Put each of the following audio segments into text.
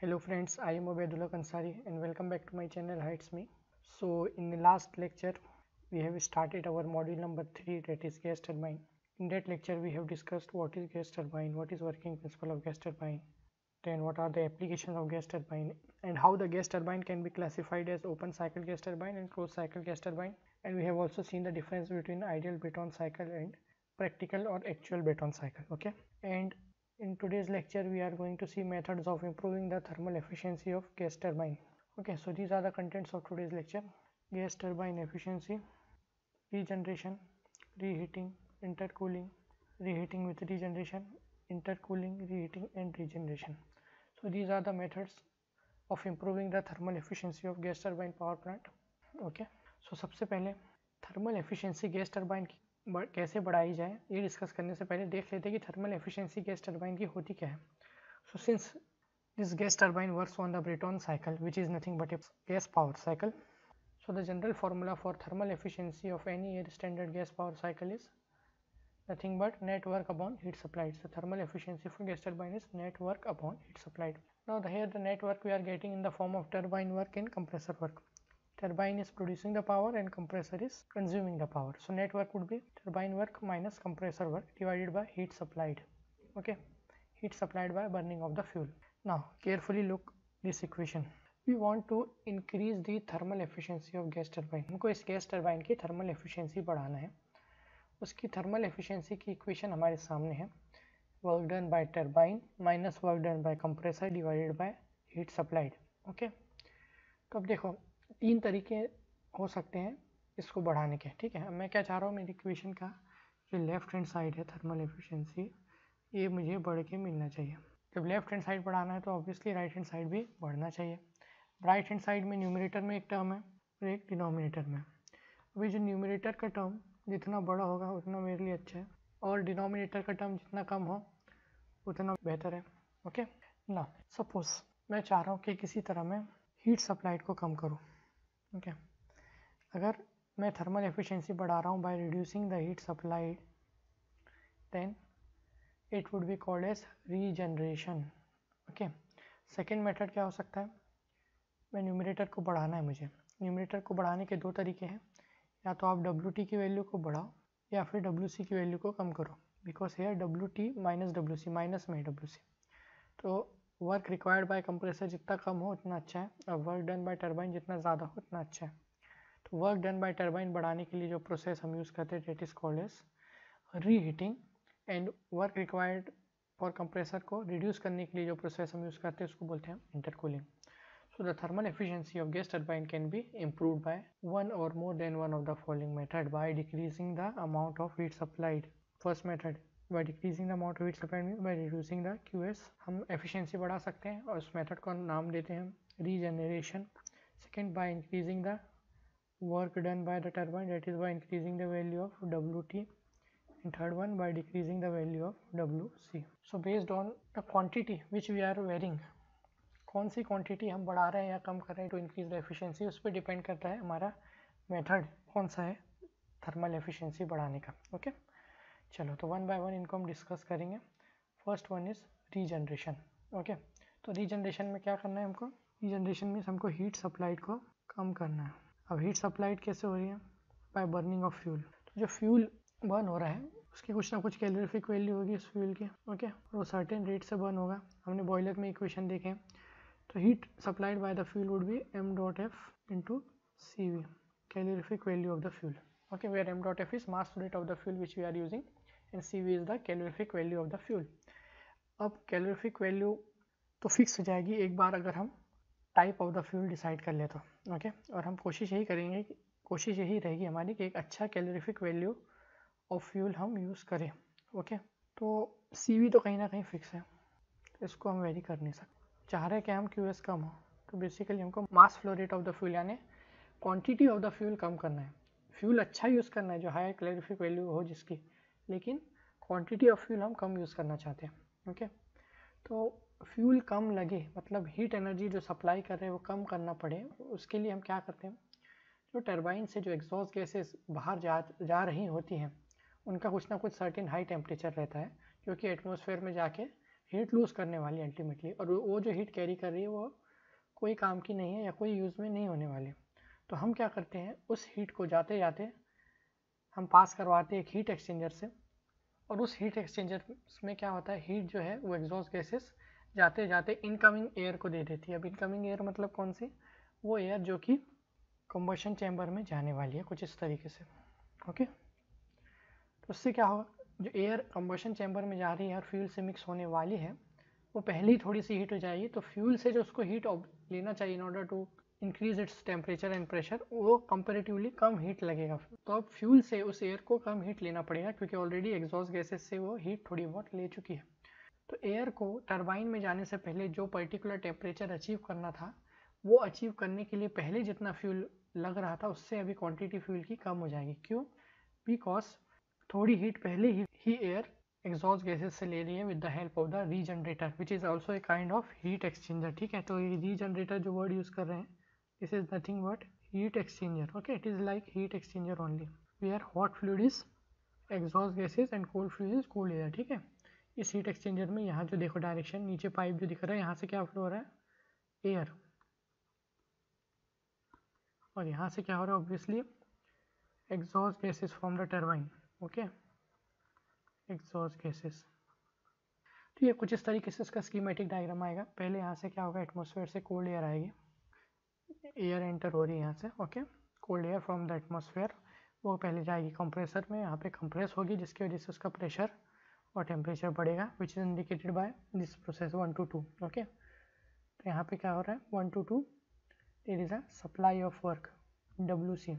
Hello friends, I am Obaidullah Kansari and welcome back to my channel Heights Me. So in the last lecture we have started our module number 3 that is gas turbine. In that lecture we have discussed what is gas turbine, what is working principle of gas turbine, then what are the applications of gas turbine and how the gas turbine can be classified as open cycle gas turbine and closed cycle gas turbine and we have also seen the difference between ideal Brayton cycle and practical or actual Brayton cycle okay and in today's lecture we are going to see methods of improving the thermal efficiency of gas turbine okay so these are the contents of today's lecture gas turbine efficiency regeneration reheating intercooling reheating with regeneration intercooling reheating and regeneration so these are the methods of improving the thermal efficiency of gas turbine power plant okay so सबसे पहले thermal efficiency gas turbine की कैसे बढ़ाई जाए, ये discuss करने से पहले देख लेते हैं कि थर्मल एफिशिएंसी गैस टर्बाइन की होती क्या है। So since this gas turbine works on the Brayton cycle which is nothing but a gas power cycle so the general formula for thermal efficiency of any air standard gas power cycle is nothing but net work upon heat supplied so thermal efficiency of gas turbine is net work upon heat supplied now here the net work we are getting in the form of turbine work in compressor work turbine is producing the power and compressor is consuming the power so net work would be turbine work minus compressor work divided by heat supplied okay heat supplied by burning of the fuel now carefully look this equation we want to increase the thermal efficiency of gas turbine हमको इस gas turbine की thermal efficiency बढ़ाना है उसकी thermal efficiency की equation हमारे सामने है work done by turbine minus work done by compressor divided by heat supplied okay तो अब देखो तीन तरीके हो सकते हैं इसको बढ़ाने के, ठीक है? मैं क्या चाह रहा हूँ, मेरी इक्वेशन का जो लेफ़्ट हैंड साइड है थर्मल एफिशिएंसी ये मुझे बढ़ के मिलना चाहिए। जब लेफ़्ट हैंड साइड बढ़ाना है तो ऑब्वियसली राइट हैंड साइड भी बढ़ना चाहिए। राइट हैंड साइड में न्यूमिनेटर में एक टर्म है और एक डिनोमिनेटर में। अभी जो न्यूमिनेटर का टर्म जितना बड़ा होगा, उतना मेरे लिए अच्छा है। और डिनोमिनेटर का टर्म जितना कम हो, उतना बेहतर है ओके ना सपोज़ मैं चाह रहा हूँ कि किसी तरह मैं हीट सप्लाइड को कम करूँ। ओके अगर मैं थर्मल एफिशिएंसी बढ़ा रहा हूँ by reducing the heat supplied then it would be called as regeneration okay second method क्या हो सकता है? मैं न्यूमिनेटर को बढ़ाना है मुझे। न्यूमिनेटर को बढ़ाने के दो तरीके हैं। या तो आप डब्ल्यू टी की वैल्यू को बढ़ाओ, या फिर डब्ल्यू सी की वैल्यू को कम करो। Because here W T minus W C minus में डब्ल्यू सी तो वर्क रिक्वायर्ड बाय कंप्रेसर जितना कम हो, उतना अच्छा है। और वर्क डन बाय टरबाइन जितना ज़्यादा हो, उतना अच्छा है। तो वर्क डन बाय टरबाइन बढ़ाने के लिए जो प्रोसेस हम यूज़ करते हैं that is called as reheating and work required for compressor को रिड्यूस करने के लिए जो प्रोसेस हम यूज़ करते हैं, उसको बोलते हैं intercooling So the thermal efficiency of gas turbine can be improved by one or more than one of the following method by decreasing the amount of heat supplied. First method by decreasing the amount of heat supplied by reducing the Q S हम efficiency बढ़ा सकते हैं और उस method को नाम देते हैं regeneration second by increasing the work done by the turbine that is by increasing the value of W and third one by decreasing the value of W C so based on the quantity which we are varying कौन सी quantity हम बढ़ा रहे हैं या कम कर रहे हैं टू इंक्रीज द एफिशियंसी उस पर डिपेंड करता है हमारा मेथड कौन सा है थर्मल एफिशियंसी बढ़ाने का ओके okay? चलो तो वन बाय वन इनको हम डिस्कस करेंगे। First one is regeneration okay तो रीजनरेशन में क्या करना है हमको? रीजनरेशन मीन्स हमको हीट सप्लाइड को कम करना है। अब हीट सप्लाइड कैसे हो रही है? बाय बर्निंग ऑफ़ फ्यूल तो जो फ्यूल बर्न हो रहा है उसकी कुछ ना कुछ कैलोरीफिक वैल्यू होगी इस फ्यूल की ओके और वो सर्टेन रेट से बर्न होगा। हमने बॉयलर में इक्वेशन देखे So heat supplied by the fuel would be m dot f C Cv, calorific value of the fuel. Okay, where m dot f is mass flow rate of the fuel which we are using. And Cv is the calorific value of the fuel. अब calorific value तो fix हो जाएगी एक बार अगर हम type of the fuel decide कर ले तो ओके और हम कोशिश यही करेंगे कोशिश यही रहेगी हमारी कि एक अच्छा कैलोरीफिक वैल्यू ऑफ़ फ्यूल हम यूज़ करें ओके तो सी तो कहीं ना कहीं फिक्स है। इसको हम वेरी कर नहीं सकते। चाह रहे कि हम क्यू एस कम हो। तो बेसिकली हमको mass flow rate of the fuel यानी क्वांटिटी ऑफ़ द फ्यूल कम करना है। फ्यूल अच्छा यूज़ करना है, जो हाई क्लैरिफिक वैल्यू हो जिसकी। लेकिन क्वांटिटी ऑफ़ फ्यूल हम कम यूज़ करना चाहते हैं ओके तो फ्यूल कम लगे मतलब हीट एनर्जी जो सप्लाई कर रहे हैं, वो कम करना पड़े। उसके लिए हम क्या करते हैं? जो टर्बाइन से जो एग्जॉस्ट गैसेस बाहर जा जा रही होती हैं, उनका कुछ ना कुछ सर्टेन हाई टेम्परेचर रहता है क्योंकि एटमोसफेयर में जाके हीट लूज करने वाली है अल्टीमेटली और वो जो हीट कैरी कर रही है, वो कोई काम की नहीं है या कोई यूज़ में नहीं होने वाली। तो हम क्या करते हैं, उस हीट को जाते जाते हम पास करवाते हैं एक हीट एक्सचेंजर से और उस हीट एक्सचेंजर में क्या होता है हीट जो है वो एग्जॉस्ट गैसेस जाते जाते इनकमिंग एयर को दे देती है। अब इनकमिंग एयर मतलब कौन सी? वो एयर जो कि कंबशन चैम्बर में जाने वाली है कुछ इस तरीके से। ओके तो उससे क्या होगा, जो एयर कंबशन चैम्बर में जा रही है और फ्यूल से मिक्स होने वाली है, वो पहले ही थोड़ी सी हीट हो जाएगी तो फ्यूल से जो उसको हीट लेना चाहिए in order to increase its temperature and pressure वो कंपेरेटिवली कम हीट लगेगा। तो अब फ्यूल से, उस एयर को कम हीट लेना पड़ेगा, क्योंकि ऑलरेडी एग्जॉस्ट गैसेस से वो हीट थोड़ी बहुत ले चुकी है। तो एयर को टरबाइन में जाने से पहले जो पर्टिकुलर टेम्परेचर अचीव करना था, वो अचीव करने के लिए पहले जितना फ्यूल लग रहा था, उससे अभी क्वांटिटी फ्यूल की कम हो जाएगी। क्यों? बिकॉज़ थोड़ी हीट पहले ही ही एयर एग्जॉस्ट गैसेस से ले रही है with the help of the regenerator which is also a kind of heat exchanger ठीक है? तो ये रीजनरेटर जो वर्ड यूज़ कर रहे हैं this is nothing but heat exchanger, okay? It is like heat exchanger only, where hot fluid is, exhaust gases and cold fluid is cool air, ठीक है? इस हीट एक्सचेंजर में यहाँ जो देखो डायरेक्शन नीचे पाइप जो दिख रहा है, यहाँ से क्या फ्लो हो रहा है? एयर और यहाँ से क्या हो रहा है? Obviously exhaust gases from the turbine okay exhaust gases तो ये कुछ इस तरीके से इसका स्कीमेटिक डायग्राम आएगा। पहले यहाँ से क्या होगा? एटमोसफेयर से कोल्ड एयर आएगी। एयर एंटर हो रही है यहाँ से okay cold air from the atmosphere वो पहले जाएगी कंप्रेसर में, यहाँ पे कंप्रेस होगी, जिसकी वजह से उसका प्रेशर और टेम्परेचर बढ़ेगा which is indicated by this process one to two okay तो यहाँ पे क्या हो रहा है? One to two there is a supply of work W C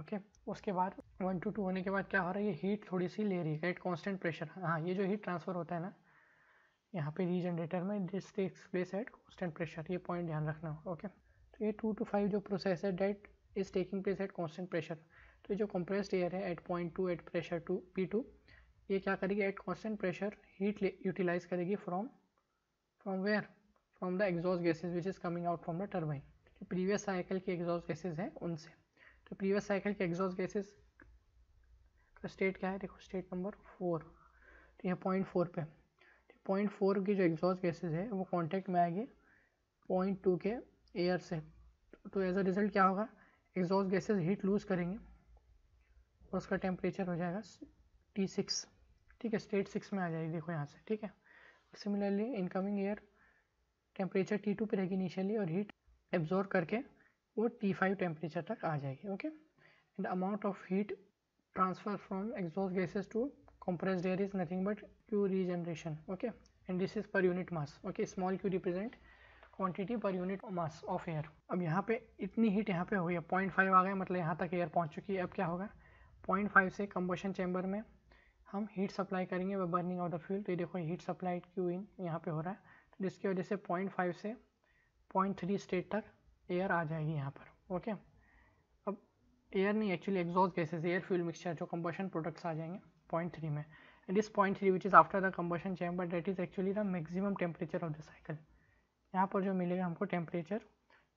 okay उसके बाद वन टू टू होने के बाद क्या हो रहा है? ये हीट थोड़ी सी ले रही है एट कॉन्स्टेंट प्रेशर हाँ ये जो हीट ट्रांसफ़र होता है ना, यहाँ पे रीजनरेटर में this takes place at constant pressure ये पॉइंट ध्यान रखना ओके तो ये टू टू फाइव जो प्रोसेस है that is taking place at constant pressure तो ये जो कंप्रेस्ड एयर है at point two at pressure two P two ये क्या करेगी? At constant pressure heat utilize करेगी from from where from the exhaust gases which is coming out from the turbine जो previous cycle के exhaust gases हैं, उनसे। तो previous cycle के एग्जॉस्ट गैसेज का स्टेट क्या है? देखो स्टेट नंबर फोर तो ये पॉइंट फोर पे। पॉइंट फोर की जो एग्जॉस्ट गैसेज है, वो कॉन्टेक्ट में आएगी पॉइंट टू के एयर से। तो एज अ रिज़ल्ट क्या होगा? एग्जॉस्ट गैसेस हीट लूज़ करेंगे और उसका टेम्परेचर हो जाएगा टी सिक्स ठीक है स्टेट सिक्स में आ जाएगी, देखो यहाँ से, ठीक है? Similarly incoming air temperature T two पर रहेगी इनिशियली और हीट एब्जॉर्व करके वो टी फाइव टेम्परेचर तक आ जाएगी okay and amount of heat transfer from exhaust gases to compressed air is nothing but q regeneration, okay? And this is per unit mass, okay? Small q represent quantity पर unit mass of air अब यहाँ पे इतनी heat यहाँ पे हुई है point five आ गया मतलब यहाँ तक एयर पहुँच चुकी है। अब क्या होगा? पॉइंट फाइव से कम्बोशन चैम्बर में हम हीट सप्लाई करेंगे व बर्निंग ऑफ़ द फ्यूल तो ये देखो हीट सप्लाई क्यू इन यहाँ पे हो रहा है। तो जिसकी वजह से पॉइंट फाइव से पॉइंट थ्री स्टेट तक एयर आ जाएगी यहाँ पर ओके अब एयर नहीं actually exhaust gases air fuel mixture जो कम्बोशन प्रोडक्ट्स आ जाएँगे पॉइंट थ्री में। And this point three which is after the combustion chamber that is actually the maximum temperature of the cycle यहाँ पर जो मिलेगा हमको temperature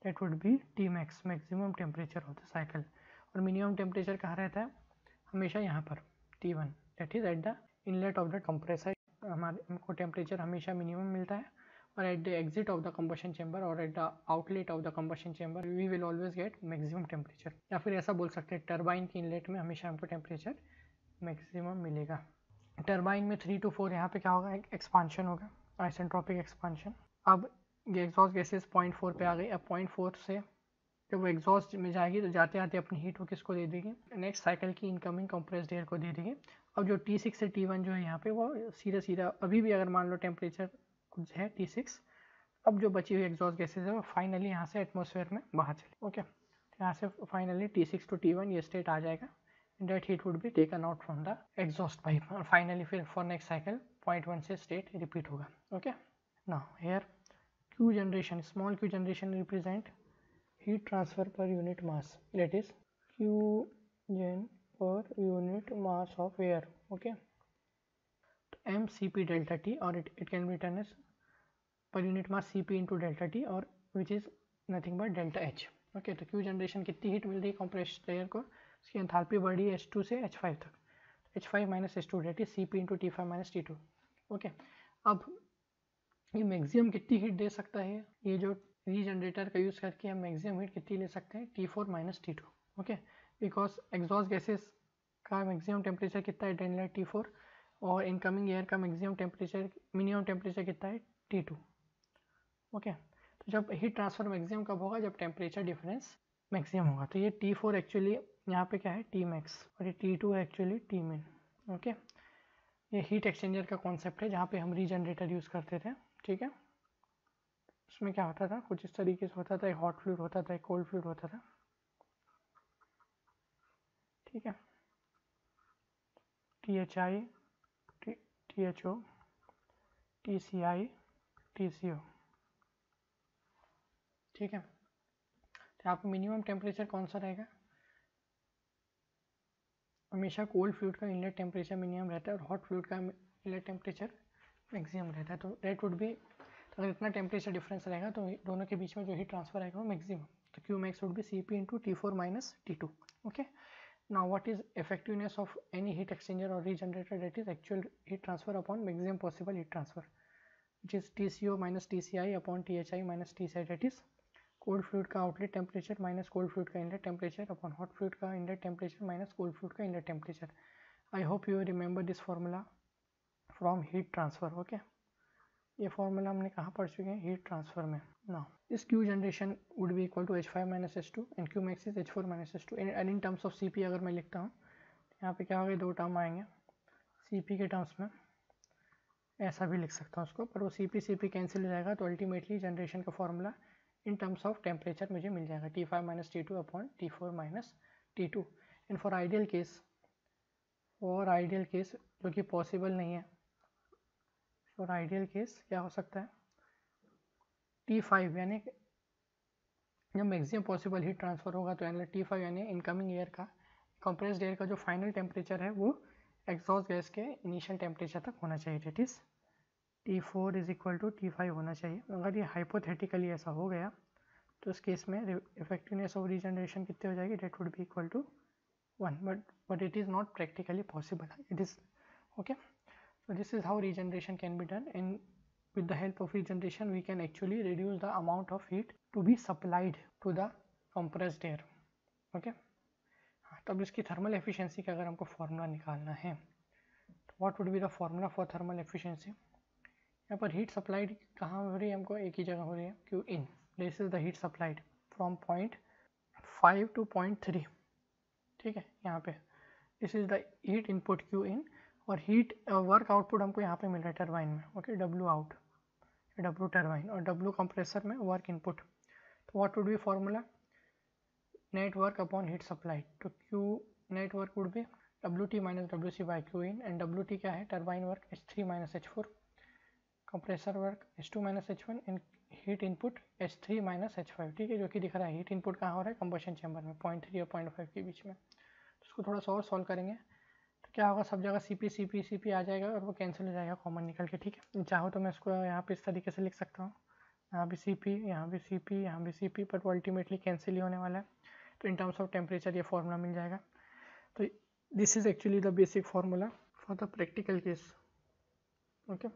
that would be T max maximum temperature of the cycle और minimum temperature कहाँ रहता है? हमेशा यहाँ पर T one that is at the inlet of the compressor हमारे, हमको टेम्परेचर हमेशा मिनिमम मिलता है और at the exit of the combustion chamber और at the outlet of the combustion chamber we will always get maximum temperature या फिर ऐसा बोल सकते हैं टर्बाइन की इनलेट में हमेशा हमको टेम्परेचर मैक्सिमम मिलेगा। टर्बाइन में थ्री टू फोर यहाँ पे क्या होगा? एक एक्सपांशन होगा आइसेंट्रॉपिक एक्सपांशन अब ये एग्जॉस्ट गैसेस पॉइंट फोर पर आ गई। अब पॉइंट फोर से जब वो एग्जॉस्ट में जाएगी तो जाते आते अपनी हीट वो किसको दे देगी? नेक्स्ट साइकिल की इनकमिंग कंप्रेस्ड एयर को दे देगी। अब जो टी सिक्स से टी वन जो है यहाँ पे वो सीधा सीधा अभी भी अगर मान लो टेम्परेचर कुछ है टी सिक्स अब जो बची हुई एग्जॉस्ट गैसेज है वो फाइनली यहाँ से एटमोसफेयर में बाहर चले। ओके तो यहाँ से finally T six to T one ये स्टेट आ जाएगा। That heat would be taken out from the exhaust pipe और फाइनली फिर for next cycle point one से स्टेट रिपीट होगा। ओके ना here Q generation small Q generation represent heat transfer per unit mass that is Q gen per unit mass of air okay M C P delta T और it it can be written as per unit mass C P into delta T और which is nothing but delta H okay तो Q generation कितनी heat मिल रही है compress air को? उसकी enthalpy बढ़ी एच टू से एच फाइव तक। H five minus H two that is C P into T five minus T two okay अब ये मैक्सिमम कितनी हीट दे सकता है? ये जो रीजनरेटर का यूज़ करके हम मैक्सिमम हीट कितनी ले सकते हैं? T four minus T two okay because exhaust gases का मैक्सिमम टेम्परेचर कितना है? टेन टी फोर और इनकमिंग एयर का मैक्सिमम टेम्परेचर मिनिमम टेम्परेचर कितना है? टी टू ओके तो जब हीट ट्रांसफ़र मैक्सिमम कब होगा? जब टेम्परेचर डिफरेंस मैक्सिमम होगा। तो ये टी फोर एक्चुअली यहाँ पे क्या है? टी मैक्स और ये टी टू है एक्चुअली टी मिन ओके ये हीट एक्सचेंजर का कॉन्सेप्ट है जहाँ पे हम रीजनरेटर यूज़ करते थे। ठीक है? उसमें क्या होता था? कुछ इस तरीके से होता था, एक हॉट फ्लूड होता था, एक कोल्ड फ्लूड होता था। ठीक है? T H I T H O T C I T C O ठीक है? तो आप मिनिमम टेम्परेचर कौन सा रहेगा? हमेशा कोल्ड फ्लूड का इनलेट टेम्परेचर मिनिमम रहता है और हॉट फ्लूड का इनलेट टेम्परेचर मैक्सिमम रहता है तो डेट वुड बी अगर इतना टेम्परेचर डिफरेंस रहेगा तो दोनों के बीच में जो हीट ट्रांसफ़र आएगा वो मैक्सिमम तो Q max would be C P into T four minus T two okay ना what is effectiveness of any heat exchanger now, what is effectiveness of any heat exchanger or regenerator? That is actual heat transfer upon maximum possible heat transfer, which is TCO minus TCI upon THI minus TCI that is cold fluid का outlet temperature minus cold fluid का inlet temperature upon hot fluid का inlet temperature minus cold fluid का inlet temperature I hope you remember this formula from heat transfer okay ये formula हमने कहाँ पढ़ चुके हैं? हीट ट्रांसफ़र में। ना इस Q generation would be equal to H five minus H two and Q max is H four minus H two and in terms of C P अगर मैं लिखता हूँ यहाँ पे क्या होगा? दो टर्म आएँगे। सी पी के टर्म्स में। ऐसा भी लिख सकता हूँ उसको, पर वो C P C P cancel हो जाएगा तो अल्टीमेटली जनरेशन का formula in terms of temperature मुझे मिल जाएगा। T five minus T two upon T four minus T two and for ideal case for ideal case जो कि पॉसिबल नहीं है फॉर आइडियल केस क्या हो सकता है? टी फाइव यानी जब मैक्सिमम पॉसिबल हीट ट्रांसफ़र होगा तो यानी टी फाइव यानी इनकमिंग एयर का कंप्रेस्ड एयर का जो फाइनल टेम्परेचर है, वो एग्जॉस्ट गैस के इनिशियल टेम्परेचर तक होना चाहिए that is T four is equal to T five होना चाहिए। अगर ये हाइपोथेटिकली ऐसा हो गया तो उस केस में इफेक्टिवनेस ऑफ़ रीजनरेशन कितनी हो जाएगी? That would be equal to one but but it is not practically possible it is okay so, this is how regeneration can be done. And with the help of regeneration, we can actually reduce the amount of heat to be supplied to the compressed air. Okay? तब इसकी thermal efficiency का अगर हमको formula निकालना है तो what would be the formula for thermal efficiency यहाँ पर हीट सप्लाइड कहाँ हो रही है? हमको एक ही जगह हो रही है Q in this is the heat supplied from point five to point three ठीक है? यहाँ पे. This is the heat input Q in और हीट वर्क आउटपुट हमको यहाँ पे मिल रहा है टरबाइन में okay W out W turbine और डब्ल्यू कंप्रेसर में वर्क इनपुट तो what would be formula net work upon heat supply तो Q net work would be W T minus W C by Q in and W T क्या है? Turbine work H three minus H four compressor work H two minus H one and heat input H three minus H five ठीक है, जो कि दिख रहा है heat input कहाँ हो रहा है? कंबशन चैम्बर में पॉइंट थ्री और पॉइंट फाइव के बीच में। तो उसको थोड़ा सा और सॉल्व करेंगे। क्या होगा, सब जगह C P C P C P आ जाएगा और वो कैंसिल हो जाएगा कॉमन निकल के, ठीक है? चाहो तो मैं इसको यहाँ पे इस तरीके से लिख सकता हूँ। यहाँ भी सी पी यहाँ भी सी पी यहाँ भी सी पी बट वो अल्टीमेटली कैंसिल ही होने वाला है। तो इन टर्म्स ऑफ़ टेम्परेचर ये फार्मूला मिल जाएगा। तो this is actually the basic formula for the practical case okay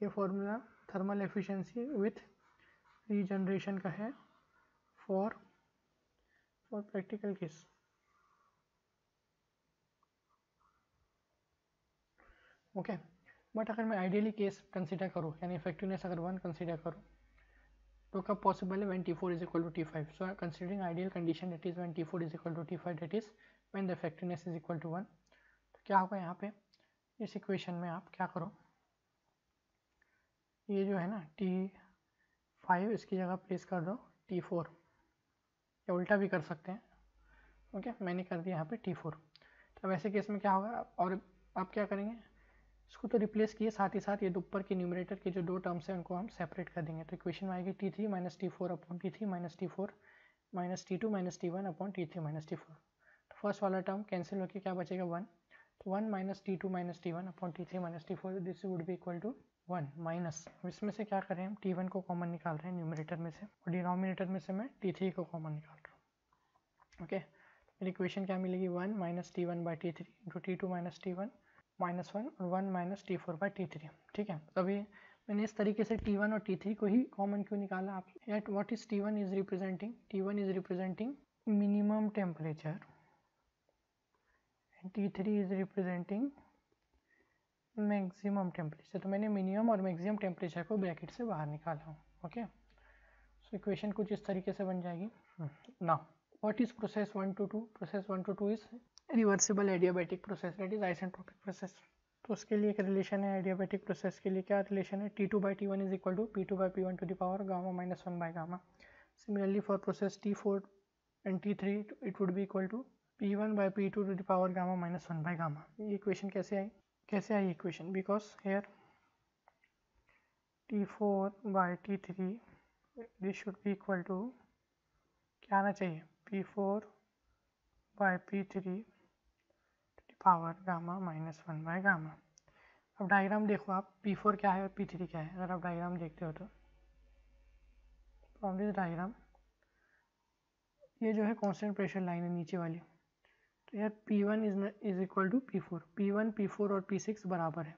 ये formula thermal efficiency with regeneration का है for for practical case okay but अगर मैं आइडियली केस कंसिडर करूँ, यानी इफेक्टिवनेस अगर वन कंसिडर करूँ तो कब पॉसिबल है when T four is equal to T five so considering ideal condition that is when T four is equal to T five that is when the effectiveness is equal to one तो क्या होगा यहाँ पे? इस equation में आप क्या करो? ये जो है ना टी फाइव इसकी जगह प्लेस कर दो टी फोर या उल्टा भी कर सकते हैं। Okay okay? मैंने कर दिया यहाँ पे टी फोर तो वैसे केस में क्या होगा? और आप क्या करेंगे? इसको तो रिप्लेस किए साथ ही साथ ये ऊपर के न्यूमिनेटर के जो दो टर्म्स हैं उनको हम सेपरेट कर देंगे तो इक्वेशन में आएगी T three minus T four upon T three minus T four minus T two minus T one upon T three minus T four तो फ़र्स्ट वाला टर्म कैंसिल होकर क्या बचेगा वन तो one minus T two minus T one upon T three minus T four this would be equal to one minus इसमें से क्या करें हम टी वन को कॉमन निकाल रहे हैं न्यूमिनेटर में से और डिनोमिनेटर में से मैं टी थ्री को कॉमन निकाल रहा हूँ ओके मेरी इक्वेशन क्या मिलेगी one minus T one by T three into T two minus T one minus one और one minus T four by T three. ठीक है? तो अभी मैंने इस तरीके से T1 और T3 को ही कॉमन क्यों निकाला आप? At what is T one is representing T one is representing minimum temperature and T3 is representing maximum temperature तो मैंने मिनिमम और मैक्सिमम टेम्परेचर को ब्रैकेट से बाहर निकाला हूँ। ओके सो इक्वेशन कुछ इस तरीके से बन जाएगी। ना what is process one to two process one to two is reversible adiabatic process that is isentropic process तो उसके लिए एक रिलेशन है एडियाबैटिक प्रोसेस के लिए। क्या रिलेशन है? T two by T one is equal to P two by P one to the power gamma minus one by gamma similarly for process T four and T three it would be equal to P one by P two to the power gamma minus one by gamma ये equation कैसे आई? कैसे आई equation because here T four by T three this should be equal to क्या आना चाहिए? P four by P three power gamma minus one by gamma अब diagram देखो आप पी फोर क्या है और पी थ्री क्या है? अगर आप डायग्राम देखते हो तो। फ्रॉम दिस डायग्राम ये जो है कांस्टेंट प्रेशर लाइन है नीचे वाली। तो यार one is is equal to P four P one P four और पी सिक्स बराबर है।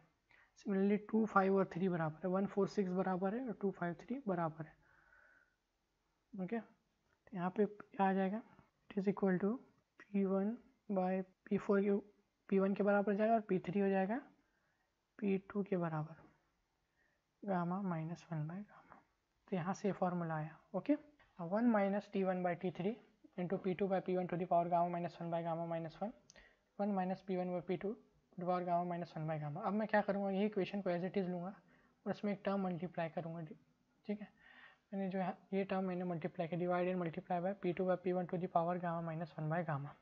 सिमिलरली टू फाइव और थ्री बराबर है। वन फोर सिक्स बराबर है और टू फाइव थ्री बराबर है। ओके तो यहाँ पे क्या आ जाएगा। It is equal to P one by P four की पी वन के बराबर जाएगा और पी थ्री हो जाएगा। पी टू के बराबर। Gamma minus one by gamma. तो यहाँ से फॉर्मूला आया okay one minus T one by T three into P two by P one to the power gamma minus one by gamma minus one one minus P one by P two to power gamma minus one by gamma अब मैं क्या करूँगा, यही equation को as it is लूँगा और इसमें एक टर्म मल्टीप्लाई करूँगा, ठीक है? मैंने जो है ये टर्म मैंने मल्टीप्लाई किया divide and multiply by P two by P one to the power gamma minus one by gamma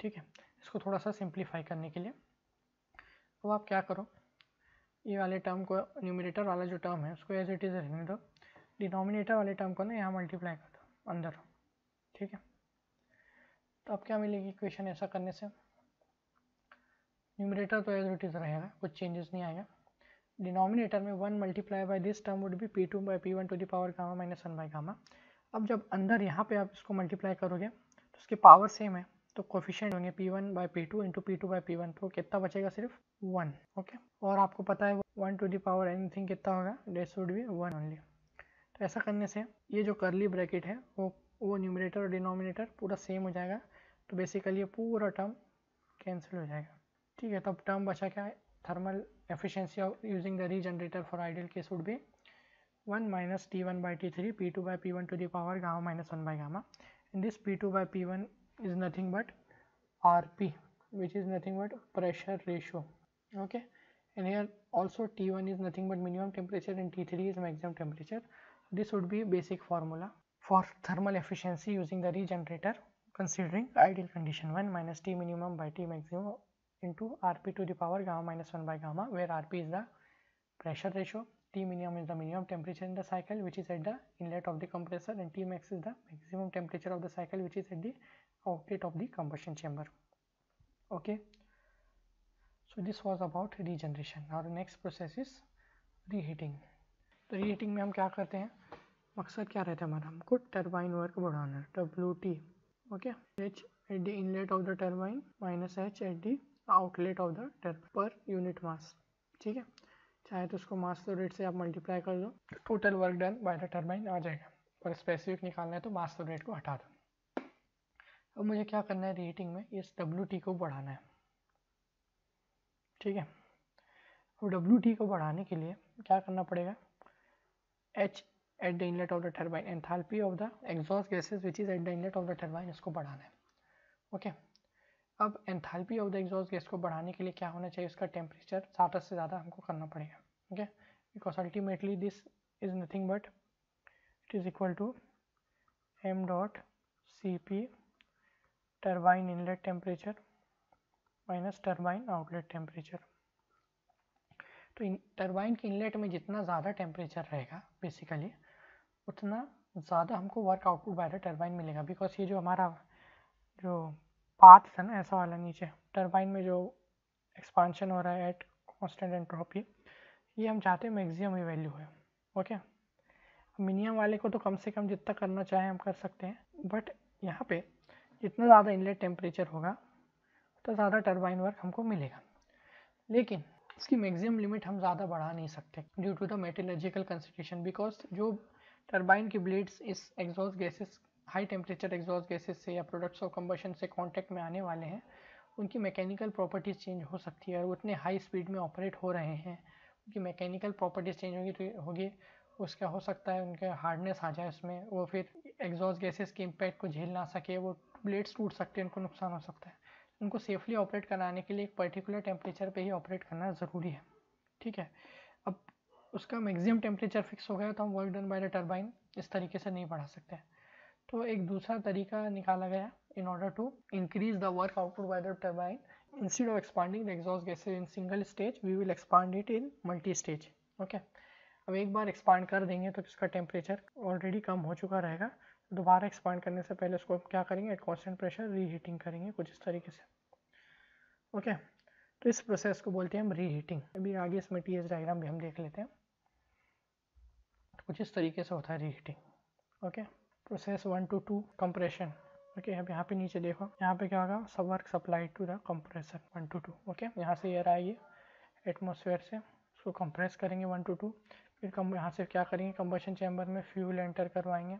ठीक है? इसको थोड़ा सा सिंप्लीफाई करने के लिए। अब आप क्या करो? ये वाले टर्म को न्यूमिनेटर वाला जो टर्म है, उसको एज इट इज़ रहने दो। डिनोमिनेटर वाले टर्म को ना यहाँ मल्टीप्लाई कर दो, अंदर ठीक है? तो अब क्या मिलेगी इक्वेशन ऐसा करने से? न्यूमिनेटर तो एज इट इज़ रहेगा, कुछ चेंजेस नहीं आएगा। डिनोमिनेटर में one multiply by this term would be P two by P one to the power gamma minus one by gamma अब जब अंदर यहाँ पे आप इसको मल्टीप्लाई करोगे तो उसकी पावर सेम है। तो कोफिशियंट होंगे P one by P two into P two by P one तो कितना बचेगा सिर्फ़ वन ओके और आपको पता है one to the power anything कितना होगा? That should be one only तो ऐसा करने से ये जो करली ब्रैकेट है, वो वो न्यूमिनेटर और डिनोमिनेटर पूरा सेम हो जाएगा। तो बेसिकली ये पूरा टर्म कैंसिल हो जाएगा। ठीक है तब टर्म बचा क्या है? Thermal efficiency of using the regenerator for ideal case would be one minus T one by T three P two by P one to the power gamma minus one by gamma in this P two by P one is nothing but rp which is nothing but pressure ratio. Okay? And here also t1 is nothing but minimum temperature and t3 is maximum temperature. This would be basic formula for thermal efficiency using the regenerator considering ideal condition 1 minus t minimum by t maximum into rp to the power gamma minus 1 by gamma where rp is the pressure ratio T minimum is the minimum temperature in the cycle which is at the inlet of the compressor and T max is the maximum temperature of the cycle which is at the outlet of the combustion chamber. Okay? So, this was about regeneration. Our next process is reheating. तो reheating में हम क्या करते हैं? मकसद क्या रहता है हमारा? हमको टर्बाइन वर्क बढ़ाना है। W T okay H at the inlet of the turbine minus H at the outlet of the turbine per unit mass ठीक है? चाहे तो उसको मास फ्लो रेट से आप मल्टीप्लाई कर दो total work done by the turbine आ जाएगा। पर स्पेसिफिक निकालना है तो मास फ्लो रेट को हटा दो। अब मुझे क्या करना है रेटिंग में? इस डब्ल्यू को बढ़ाना है। ठीक है? अब डब्ल्यू को बढ़ाने के लिए क्या करना पड़ेगा? H at the inlet of the turbine enthalpy of the exhaust gases which is at the inlet of the turbine इसको बढ़ाना है। ओके? अब enthalpy of the exhaust gas को बढ़ाने के लिए क्या होना चाहिए? उसका टेम्परेचर ज़्यादा से ज़्यादा हमको करना पड़ेगा। Okay? Because ultimately this is nothing but it is equal to M dot C P turbine inlet temperature minus turbine outlet temperature तो इन टर्बाइन के इनलेट में जितना ज़्यादा टेम्परेचर रहेगा बेसिकली उतना ज़्यादा हमको work output by the turbine मिलेगा। बिकॉज़ ये जो हमारा जो पाथ है ना, ऐसा वाला नीचे टर्बाइन में जो एक्सपांशन हो रहा है एट कॉन्स्टेंट एंट्रोपी ये हम चाहते हैं मैक्सिमम ही वैल्यू है ओके मिनिमम वाले को तो कम से कम जितना करना चाहें हम कर सकते हैं बट यहाँ पे जितना ज़्यादा इनलेट टेम्परेचर होगा, उतना ज़्यादा टर्बाइन वर्क हमको मिलेगा। लेकिन इसकी मैक्सिमम लिमिट हम ज़्यादा बढ़ा नहीं सकते due to the metallurgical consideration because जो टर्बाइन की ब्लेड्स इस exhaust gases high temperature exhaust gases से या प्रोडक्ट्स ऑफ़ कम्बशन से कांटेक्ट में आने वाले हैं, उनकी मैकेनिकल प्रॉपर्टीज़ चेंज हो सकती है और उतने हाई स्पीड में ऑपरेट हो रहे हैं, उनकी मैकेनिकल प्रॉपर्टीज़ चेंज होगी तो होगी, उसका हो सकता है उनके हार्डनेस आ जाए उसमें, वो फिर एग्जॉस्ट गैसेस के इम्पैक्ट को झेल ना सके, वो ब्लेड्स टूट सकते हैं उनको नुकसान हो सकता है। उनको सेफली ऑपरेट कराने के लिए एक पर्टिकुलर टेम्परेचर पे ही ऑपरेट करना ज़रूरी है। ठीक है? अब उसका मैक्सिमम टेम्परेचर फिक्स हो गया तो हम work done by the turbine इस तरीके से नहीं बढ़ा सकते तो एक दूसरा तरीका निकाला गया in order to increase the work output by the turbine, instead of expanding the exhaust gases in single stage, we will expand it in multi stage okay? अब एक बार एक्सपांड कर देंगे तो इसका टेम्परेचर ऑलरेडी कम हो चुका रहेगा। दोबारा एक्सपांड करने से पहले उसको क्या करेंगे? एट कॉन्स्टेंट प्रेशर रीहीटिंग करेंगे कुछ इस तरीके से। ओके तो इस प्रोसेस को बोलते हैं हम रीहीटिंग अभी आगे इसमें टी डायग्राम भी हम देख लेते हैं। तो कुछ इस तरीके से होता है reheating okay process one to two compression okay अब यहाँ पे नीचे देखो। यहाँ पे क्या होगा? सब work supply to the compressor one to two okay यहाँ से एयर आएगी एटमोसफेयर से। उसको कंप्रेस करेंगे वन टू टू फिर कम यहाँ से क्या करेंगे? कंबशन चैम्बर में फ्यूल एंटर करवाएँगे।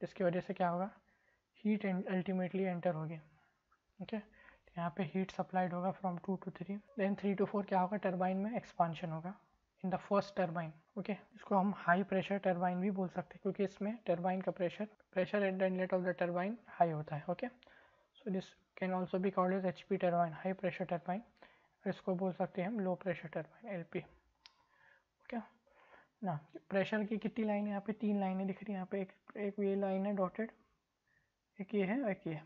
जिसकी वजह से क्या होगा? हीट अल्टीमेटली एंटर होगी ओके तो यहाँ पे हीट सप्लाइड होगा from two two three then three two four क्या होगा? टर्बाइन में एक्सपांशन होगा। In the first turbine okay इसको हम हाई प्रेशर टर्बाइन भी बोल सकते हैं, क्योंकि इसमें टर्बाइन का pressure pressure at the inlet of the turbine high होता है। Okay so this can also be called as H P turbine high pressure turbine इसको बोल सकते हैं हम low pressure turbine L P ना प्रेशर की कितनी लाइन है यहाँ पे? तीन लाइनें दिख रही हैं यहाँ पे। एक एक ये लाइन है डॉटेड एक ये है, एक ये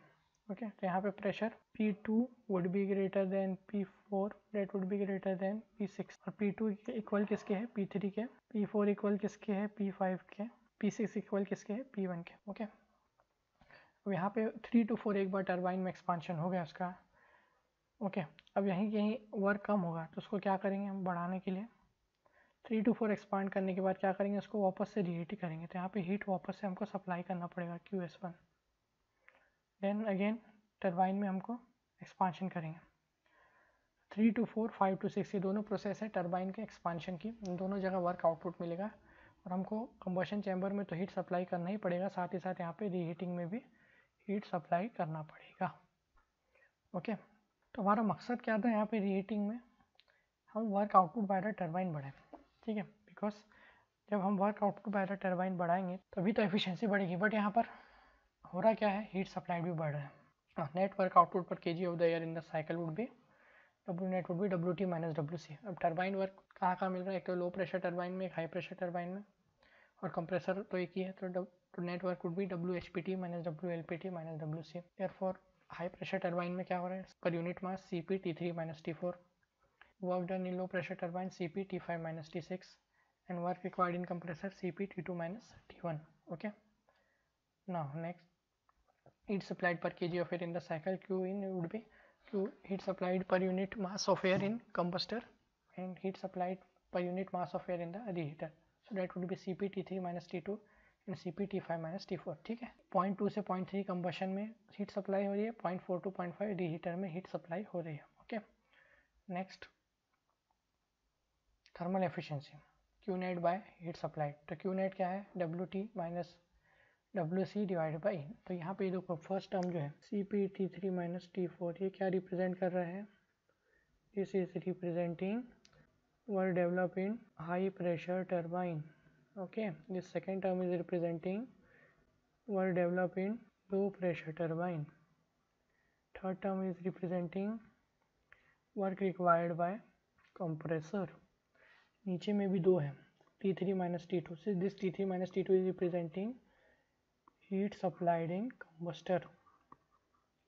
ओके तो यहाँ पे pressure P2 would be greater than P4 that would be greater than P6 और P2 इक्वल किसके है? P3 के P4 इक्वल किसके है? P5 के P6 इक्वल किसके है? P1 के। ओके अब यहाँ पे थ्री टू फोर एक बार टर्बाइन में एक्सपांशन हो गया उसका। ओके अब यहीं कहीं वर्क कम होगा तो उसको क्या करेंगे हम? बढ़ाने के लिए थ्री टू फोर एक्सपांड करने के बाद क्या करेंगे, उसको वापस से रीहीट करेंगे। तो यहाँ पे हीट वापस से हमको सप्लाई करना पड़ेगा Q S one then again turbine में हमको एक्सपांशन करेंगे। Three to four five to six ये दोनों प्रोसेस है टर्बाइन के एक्सपांशन की। दोनों जगह वर्क आउटपुट मिलेगा। और हमको कंबशन चैम्बर में तो हीट सप्लाई करना ही पड़ेगा, साथ ही साथ यहाँ पे रीहीटिंग में भी हीट सप्लाई करना पड़ेगा। ओके तो हमारा मकसद क्या था यहाँ पे रीहीटिंग में? हम work output by the turbine बढ़ाएँ। ठीक है? बिकॉज़ जब हम work output by the turbine बढ़ाएँगे, तभी तो एफिशिएंसी बढ़ेगी। बट यहाँ पर हो रहा क्या है? हीट सप्लाई भी बढ़ रहा है। Net work output per K G of the air in the cycle would be W net would be W T minus W C अब टर्बाइन वर्क कहाँ कहाँ मिल रहा है? एक तो लो प्रेशर टर्बाइन में, एक हाई प्रेशर टर्बाइन में। और कंप्रेसर तो एक ही है तो तो net work would be W H P T minus W L P T minus W C air for high pressure turbine में क्या हो रहा है? Per unit mass C P T three minus T four C P T five minus T six and work required in compressor C P T two minus T one okay now next heat supplied per kg of air in the cycle q in would be q heat supplied per unit mass of air in combustor and heat supplied per unit mass of air in the reheater so that would be cp t3 minus t2 and cp t5 minus t4 ठीक है point two से point three combustion में heat supply हो रही है point four to point five reheater में heat supply हो रही है okay next thermal efficiency Q net by heat supply तो क्यू नेट क्या है? W T minus W C divide by तो यहाँ पे देखो फ़र्स्ट टर्म जो है C P T three minus T four ये क्या रिप्रेजेंट कर रहा है? This is representing work develop in high pressure turbine okay this second term is representing work develop in low pressure turbine third term is representing work required by compressor नीचे में भी दो है T three minus T two this T three minus T two is representing heat supplied in combustor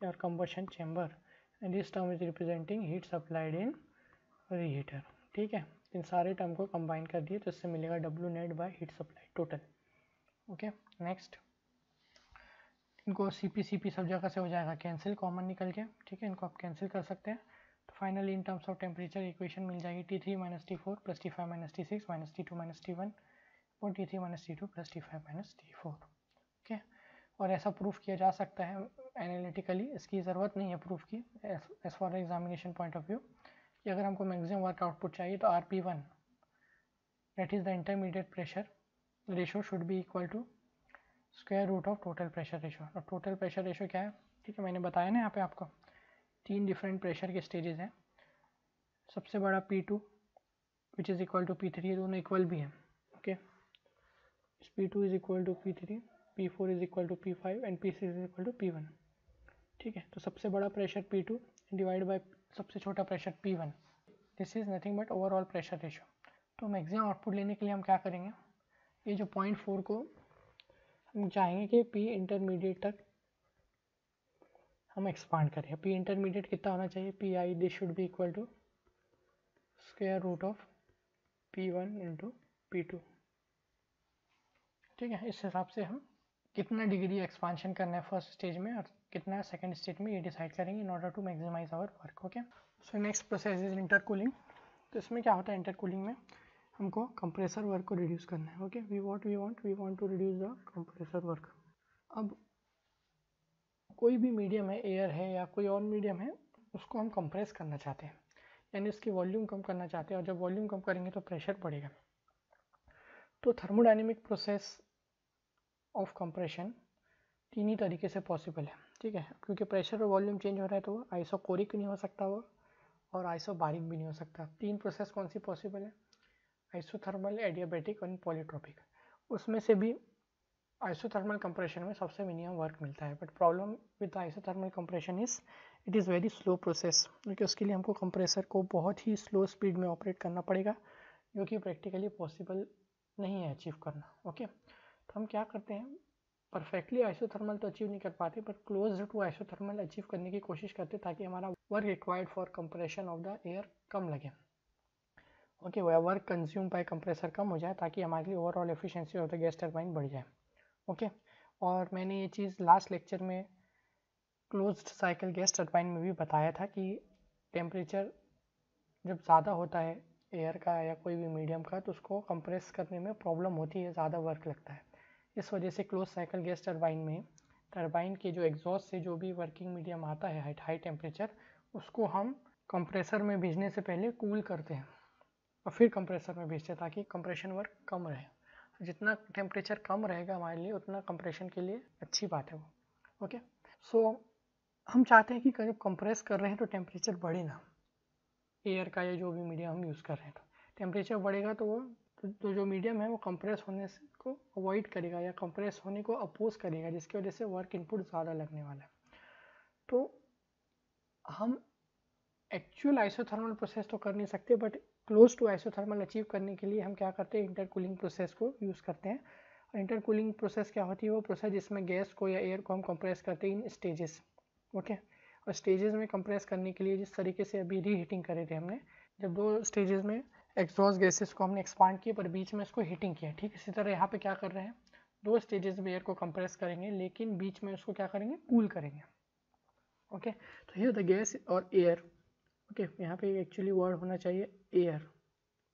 or combustion chamber, and this term is representing heat supplied in reheater ठीक है? इन सारे term को combine कर दिए तो इससे मिलेगा W net by heat supply total okay next इनको सी पी सी पी सब जगह से हो जाएगा कैंसिल कॉमन निकल के ठीक है? इनको आप कैंसिल कर सकते हैं। Finally in terms of temperature equation मिल जाएगी T three minus T four plus T five minus T six minus T two minus T one और T three minus T two plus T five minus T four okay और ऐसा proof किया जा सकता है analytically इसकी ज़रूरत नहीं है प्रूफ की as for examination point of view कि अगर हमको मैक्सिमम वर्क आउटपुट चाहिए तो R P one that is the intermediate pressure ratio should be equal to square root of total pressure ratio और टोटल प्रेशर रेशो क्या है? ठीक है, मैंने बताया ना यहाँ पे आपको। तीन डिफरेंट प्रेशर के स्टेजेस हैं। सबसे बड़ा P two which is equal to P three दोनों इक्वल भी हैं okay P two is equal to P three P four is equal to P five and P six is equal to P one ठीक है? तो सबसे बड़ा pressure P two divide by सबसे छोटा pressure P one this is nothing but overall pressure ratio तो maximum output लेने के लिए हम क्या करेंगे? ये जो पॉइंट फोर को हम चाहेंगे कि पी इंटरमीडिएट तक हम एक्सपांड करें। पी इंटरमीडिएट कितना होना चाहिए? P I this should be equal to square root of P one into P two ठीक है, इस हिसाब से हम कितना डिग्री एक्सपांशन करना है फ़र्स्ट स्टेज में और कितना सेकेंड स्टेज में ये डिसाइड करेंगे in order to maximize our work okay so next process is intercooling तो इसमें क्या होता है इंटरकूलिंग में? हमको कंप्रेसर वर्क को रिड्यूस करना है okay we want we want we want to reduce the compressor work अब कोई भी मीडियम है एयर है या कोई और मीडियम है, उसको हम कंप्रेस करना चाहते हैं। यानी उसकी वॉल्यूम कम करना चाहते हैं और जब वॉल्यूम कम करेंगे तो प्रेशर बढ़ेगा। तो थर्मोडाइनमिक प्रोसेस ऑफ़ कंप्रेशन तीन ही तरीके से पॉसिबल है, ठीक है? क्योंकि प्रेशर और वॉल्यूम चेंज हो रहा है तो वो आइसोकोरिक नहीं हो सकता वो और आइसोबारिक भी नहीं हो सकता। तीन प्रोसेस कौन सी पॉसिबल है? आइसोथर्मल एडियाबेटिक और पॉलीट्रोपिक उसमें से भी आइसोथर्मल कंप्रेशन में सबसे मिनिमम वर्क मिलता है। But problem with isothermal compression is it is very slow process क्योंकि उसके लिए हमको कंप्रेसर को बहुत ही स्लो स्पीड में ऑपरेट करना पड़ेगा जो कि प्रैक्टिकली पॉसिबल नहीं है अचीव करना ओके तो हम क्या करते हैं? परफेक्टली आइसोथर्मल तो अचीव नहीं कर पाते but close to isothermal achieve करने की कोशिश करते ताकि हमारा work required for compression of the air कम लगे okay okay, work consume by compressor कम हो जाए ताकि हमारे overall efficiency of the gas turbine बढ़ जाए। ओके और मैंने ये चीज़ लास्ट लेक्चर में क्लोज साइकिल गैस टर्बाइन में भी बताया था कि टेम्परेचर जब ज़्यादा होता है एयर का या कोई भी मीडियम का तो उसको कंप्रेस करने में प्रॉब्लम होती है, ज़्यादा वर्क लगता है। इस वजह से क्लोज साइकिल गैस टर्बाइन में टर्बाइन के जो एग्जॉस्ट से जो भी वर्किंग मीडियम आता है हाइट हाई टेम्परेचर उसको हम कंप्रेसर में भेजने से पहले कूल करते हैं और फिर कंप्रेसर में भेजते हैं ताकि कंप्रेशन वर्क कम रहे। जितना टेम्परेचर कम रहेगा हमारे लिए, उतना कंप्रेशन के लिए अच्छी बात है वो। ओके सो हम चाहते हैं कि जब कंप्रेस कर रहे हैं तो टेम्परेचर बढ़े ना। एयर का या जो भी मीडियम हम यूज़ कर रहे हैं तो। टेम्परेचर बढ़ेगा तो वो तो जो मीडियम है वो कंप्रेस होने से को अवॉइड करेगा या कंप्रेस होने को अपोज करेगा, जिसकी वजह से वर्क इनपुट ज़्यादा लगने वाला है। तो हम एक्चुअल आइसोथर्मल प्रोसेस तो कर नहीं सकते but close to isothermal achieve करने के लिए हम क्या करते हैं इंटरकूलिंग प्रोसेस को यूज़ करते हैं। इंटरकूलिंग प्रोसेस क्या होती है? वो प्रोसेस जिसमें गैस को या एयर को हम कंप्रेस करते हैं इन स्टेजेस ओके और स्टेजेस में कंप्रेस करने के लिए जिस तरीके से अभी रीहीटिंग करे थे हमने, जब दो स्टेजेस में एग्जॉस्ट गैसेस को हमने एक्सपांड किया पर बीच में इसको हीटिंग किया, ठीक? इसी तरह यहाँ पे क्या कर रहे हैं? दो स्टेजेस में एयर को कंप्रेस करेंगे, लेकिन बीच में उसको क्या करेंगे? कूल करेंगे ओके तो हियर द गैस और एयर ओके यहाँ पे एक्चुअली वर्ड होना चाहिए air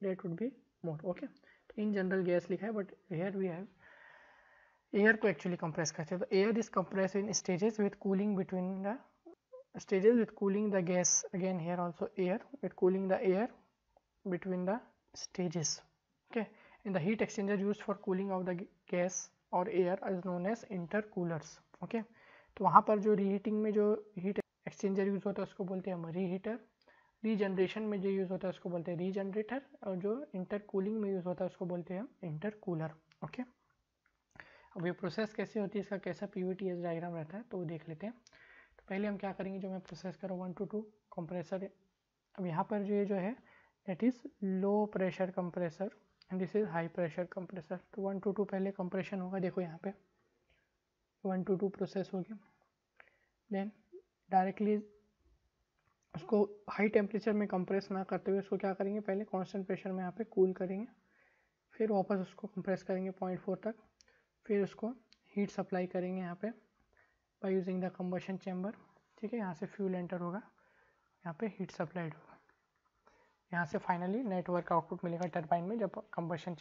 that would be more okay तो इन जनरल गैस लिखा है but air we have air को एक्चुअली कंप्रेस करते हैं। तो air is compress in stages with cooling between the stages with cooling the gas again here also air with cooling the air between the stages okay in the exchanger use for cooling of the gas और air is known as intercoolers okay तो वहाँ पर जो reheating में जो heat exchanger use होता है, उसको बोलते हैं हम रीहीटर रीजनरेशन में जो यूज़ होता है उसको बोलते हैं रीजनरेटर और जो इंटर कूलिंग में यूज़ होता है उसको बोलते हैं इंटर कूलर ओके अब ये प्रोसेस कैसे होती है, इसका कैसा P V T S diagram रहता है तो वो देख लेते हैं। तो पहले हम क्या करेंगे, जो मैं प्रोसेस करूँ वन टू टू कंप्रेसर अब यहाँ पर जो ये जो है that is low pressure compressor and this is high pressure compressor तो वन टू टू पहले कंप्रेशन होगा, देखो यहाँ पे। वन टू टू प्रोसेस होगी देन डायरेक्टली उसको हाई टेम्परेचर में कंप्रेस ना करते हुए उसको क्या करेंगे? पहले कांस्टेंट प्रेशर में यहाँ पे कूल करेंगे। फिर वापस उसको कंप्रेस करेंगे पॉइंट फोर तक। फिर उसको हीट सप्लाई करेंगे यहाँ पे by using the combustion chamber ठीक है? यहाँ से फ्यूल एंटर होगा। यहाँ पे हीट सप्लाइड होगा। यहाँ से फाइनली नेटवर्क आउटपुट मिलेगा टर्बाइन में। जब कंबशन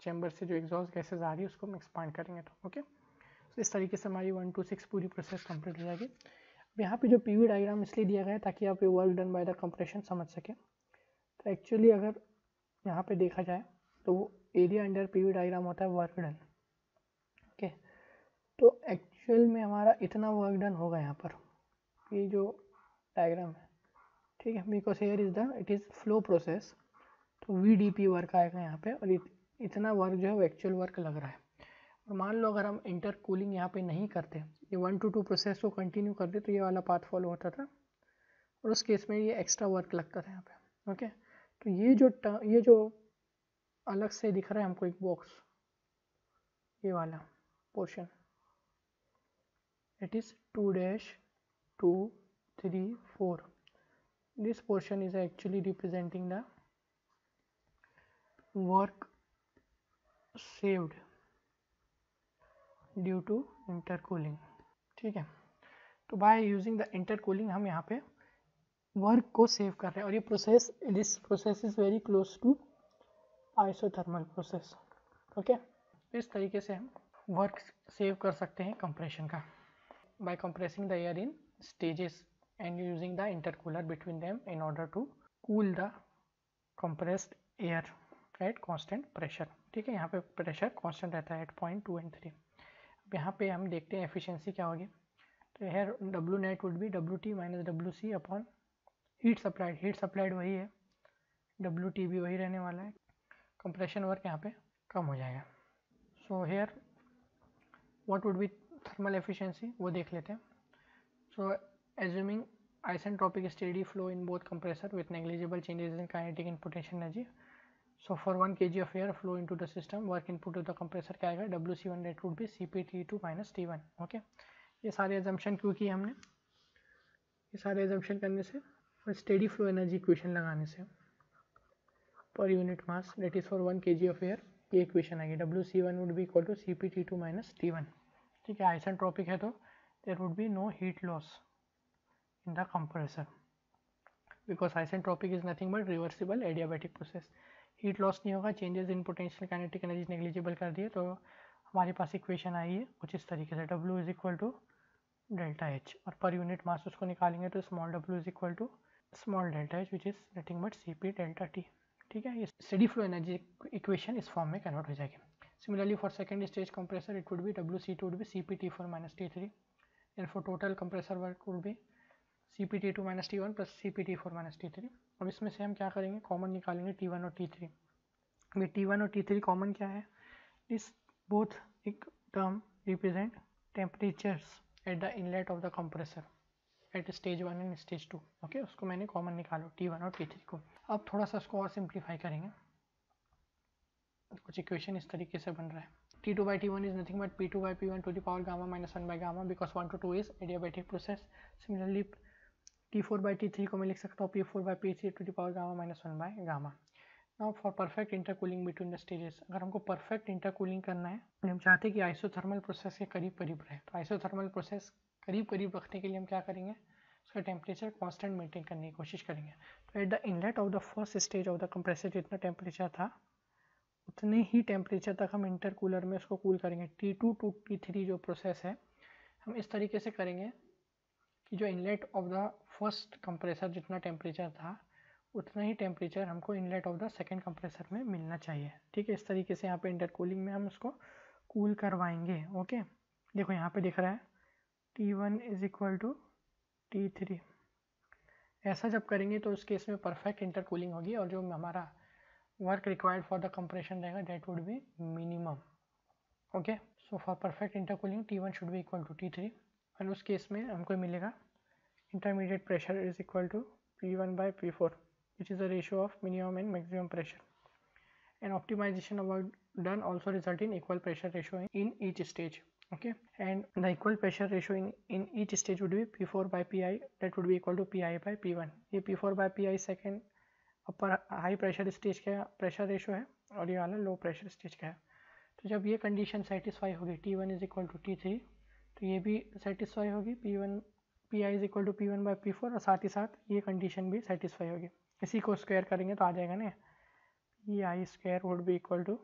चैम्बर से जो एग्जॉस्ट गैसेज आ रही है, उसको हम एक्सपांड करेंगे तो। ओके तो इस तरीके से हमारी वन टू सिक्स पूरी प्रोसेस कंप्लीट हो जाएगी। यहाँ पे जो पी वी डाइग्राम इसलिए दिया गया है ताकि आप ये work done by the compression समझ सकें। तो एक्चुअली अगर यहाँ पे देखा जाए तो वो area under P V diagram होता है वर्क डन ओके तो एक्चुअल में हमारा इतना वर्क डन होगा यहाँ पर ये जो डायग्राम है ठीक है? Because here is the it is flow process तो वी डी पी वर्क आएगा यहाँ पे और इत, इतना वर्क जो है वो एक्चुअल वर्क लग रहा है। और मान लो अगर हम इंटर कूलिंग यहाँ पे नहीं करते ये वन टू टू प्रोसेस को कंटिन्यू कर दे तो ये वाला पाथ फॉलो होता था। और उस केस में ये एक्स्ट्रा वर्क लगता था यहाँ पे ओके तो ये जो ये जो अलग से दिख रहा है हमको एक बॉक्स ये वाला portion it is two dash two three four this portion is actually representing the work saved due to intercooling ठीक है? तो बाय यूजिंग द इंटरकूलिंग हम यहाँ पे वर्क को सेव कर रहे हैं और ये process this process is very close to isothermal process okay इस तरीके से हम वर्क सेव कर सकते हैं कंप्रेशन का। By compressing the air in stages and using the intercooler between them in order to cool the compressed air at constant pressure, ठीक है? यहाँ पे प्रेशर कांस्टेंट रहता है at point two and three यहाँ पे हम देखते हैं एफिशिएंसी क्या होगी तो here W net would be W T minus W C upon heat supplied heat supplied वही है। डब्ल्यू टी भी वही रहने वाला है। कंप्रेशन वर्क यहाँ पे कम हो जाएगा। So here what would be thermal efficiency वो देख लेते हैं। सो assuming isentropic steady flow in both compressor with negligible changes in kinetic and potential energy so for 1 kg of air flow into the system work input to the compressor क्या आएगा wc1 rate would be cp t2 minus t1 okay? ये सारे assumption क्यों किए हमने ये सारे assumption करने से और स्टेडी फ्लो एनर्जी इक्वेशन लगाने से unit mass that is for one K G of air ये इक्वेशन आएगी W C one would be equal to C P T two minus T one ठीक है आइसन है तो there would be no heat loss in the compressor because isentropic is nothing but reversible adiabatic process heat loss नहीं होगा changes in potential kinetic energy negligible कर दिए तो हमारे पास इक्वेशन आई है, कुछ इस तरीके से W is equal to delta H और पर यूनिट मास उसको निकालेंगे तो small W is equal to small delta H which is nothing but C P delta T ठीक है? ये स्टडी फ्लो एनर्जी इक्वेशन इस फॉर्म में कन्वर्ट हो जाएगी। Similarly for second stage compressor it would be W C two would be C P T four minus T three and for total compressor work would be C P T two minus T one plus C P T four minus T three अब इसमें से हम क्या करेंगे? Common निकालेंगे T one और T three अभी T one और टी थ्री कॉमन क्या है? इस बोथ एक term represent temperatures at the inlet of the compressor at stage one and stage two okay उसको मैंने कॉमन निकालो टी वन और टी थ्री को। अब थोड़ा सा उसको और सिंप्लीफाई करेंगे। कुछ इक्वेशन इस तरीके से बन रहा है। T2 by T1 is nothing but P2 by P1 to the power gamma minus 1 by gamma because 1 to 2 is adiabatic process. Similarly, T four by T three को मैं लिख सकता हूँ P four by P three to the power gamma minus one by gamma now for perfect intercooling between the stages अगर हमको perfect intercooling करना है तो हम चाहते हैं कि आइसोथर्मल प्रोसेस के करीब करीब रहे। तो आइसोथर्मल प्रोसेस करीब करीब रखने के लिए हम क्या करेंगे? उसका टेम्परेचर कॉन्स्टेंट मेंटेन करने की कोशिश करेंगे। तो at the inlet of the first stage of the compressor जितना टेम्परेचर था, उतने ही टेम्परेचर तक हम इंटरकूलर में उसको कूल करेंगे। T two to T three जो प्रोसेस है, हम इस तरीके से करेंगे। कि जो inlet of the first compressor जितना टेम्परेचर था, उतना ही टेम्परेचर हमको inlet of the second compressor में मिलना चाहिए। ठीक है, इस तरीके से यहाँ पे इंटरकूलिंग में हम उसको कूल करवाएँगे ओके देखो यहाँ पे दिख रहा है T one is equal to T three ऐसा जब करेंगे तो उस केस में परफेक्ट इंटरकूलिंग होगी और जो हमारा work required for the compression रहेगा that would be minimum okay so for perfect intercooling T one should be equal to T three and उस केस में हमको मिलेगा। Intermediate pressure is equal to P one by P four which is the ratio of minimum and maximum pressure and optimization अब done also result in equal pressure ratio in each stage okay and the equal pressure ratio in in each stage would be P four by P I that would भी equal to P I by P one ये P four by P I second upper high pressure stage का pressure ratio है और ये वाला low pressure stage का है। तो जब ये कंडीशन सेटिस्फाई होगी T one is equal to T three तो ये भी सेटिस्फाई होगी P one P I is equal to P one by P four और साथ ही साथ ये कंडीशन भी सेटिस्फाई होगी। इसी को स्क्वायर करेंगे तो आ जाएगा ना P I square would be equal to